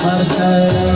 यहाँ